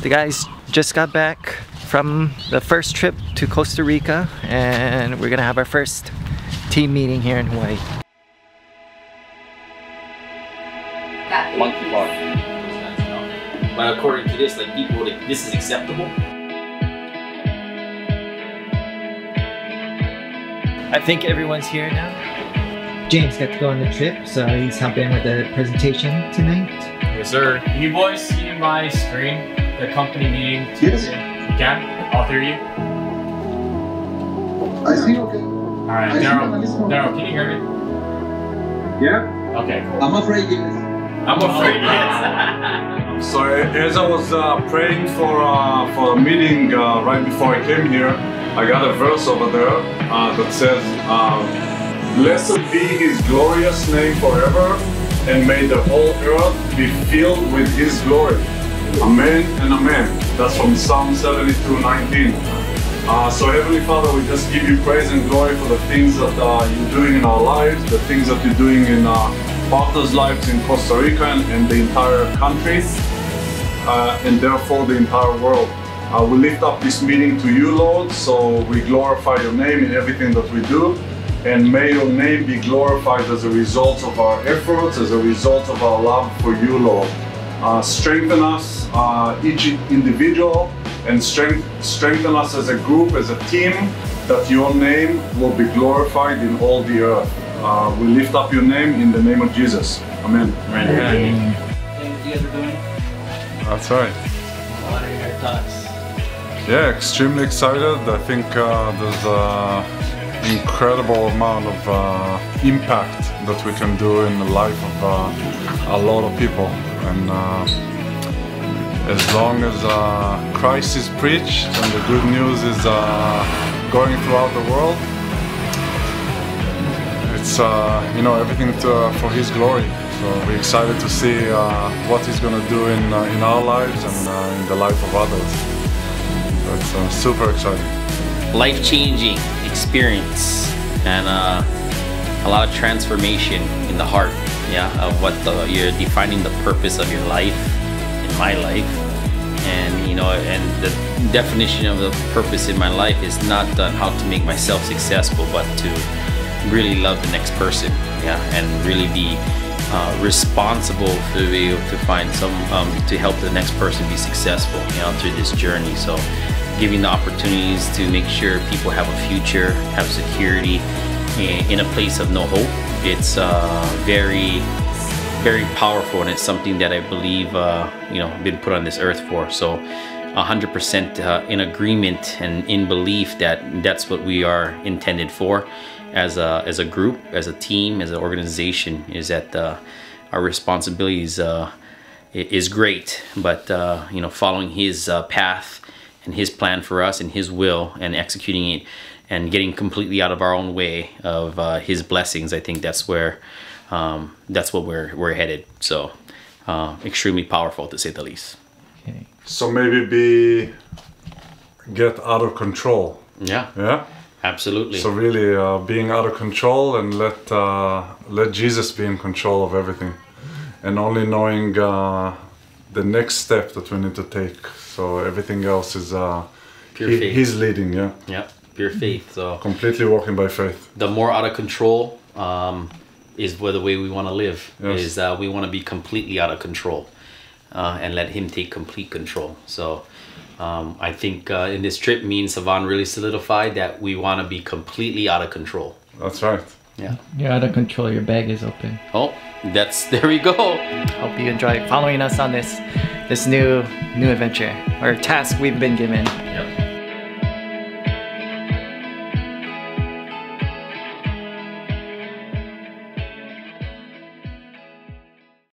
The guys just got back from the first trip to Costa Rica and we're gonna have our first team meeting here in Hawaii. Monkey bar. But according to this, like people, like, this is acceptable. I think everyone's here now. James got to go on the trip, so he's helping with the presentation tonight. Yes, sir. Can you boys see my screen? The company meeting? Yes. You can? All three of you? I see, you okay. Alright, I see Daryl. them, I listen. Daryl, can you hear me? Yeah? Okay, cool. I'm afraid yes. I'm afraid yes. So as I was uh, praying for uh, for a meeting uh, right before I came here, I got a verse over there uh, that says, um, "Blessed be His glorious name forever, and may the whole earth be filled with His glory." Amen and amen. That's from Psalm 72, 19. Uh, so Heavenly Father, we just give you praise and glory for the things that uh, you're doing in our lives, the things that you're doing in our partners' lives in Costa Rica and, and the entire country, uh, and therefore the entire world. Uh, we lift up this meeting to you, Lord, so we glorify your name in everything that we do, and may your name be glorified as a result of our efforts, as a result of our love for you, Lord. Uh, strengthen us, uh, each individual, and strength, strengthen us as a group, as a team, that your name will be glorified in all the earth. Uh, we lift up your name in the name of Jesus. Amen. Things you guys are doing? That's right. What are your thoughts? Yeah, extremely excited. I think uh, there's an incredible amount of uh, impact that we can do in the life of uh, a lot of people. And uh, as long as uh, Christ is preached and the good news is uh, going throughout the world, it's uh, you know everything to, for His glory. So we're excited to see uh, what He's going to do in uh, in our lives and uh, in the life of others. That's uh, super exciting. Life changing experience and uh, a lot of transformation in the heart. Yeah, of what the, you're defining the purpose of your life, in my life, and you know, and the definition of the purpose in my life is not on how to make myself successful, but to really love the next person. Yeah, and really be uh, responsible to be able to find some um, to help the next person be successful. You know, through this journey. So, giving the opportunities to make sure people have a future, have security in a place of no hope. It's uh, very very powerful and it's something that I believe uh, you know been put on this earth for so 100% uh, in agreement and in belief that that's what we are intended for as a as a group as a team as an organization is that uh, our responsibilities uh, is great but uh, you know following his path and his plan for us and his will and executing it and getting completely out of our own way of uh, his blessings i think that's where um, that's what we're we're headed so uh, extremely powerful to say the least Okay. So maybe be get out of control. yeah Yeah. absolutely So really uh, being out of control and let uh, let Jesus be in control of everything, and only knowing uh, the next step that we need to take. So everything else is uh, he- He's leading. Yeah. yeah pure faith so Completely walking by faith. the more out of control um, is where the way we want to live Yes. is uh, we want to be completely out of control uh, and let him take complete control so um, i think uh, in this trip me and savan really solidified that we want to be completely out of control That's right. yeah You're out of control, your bag is open. oh that's there we go Hope you enjoy following us on this this new new adventure or task we've been given. yep.